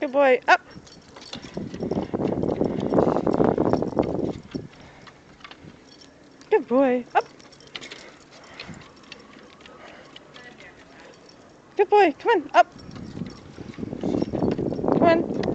Good boy. Up. Good boy. Up. Good boy. Come on. Up. Come on.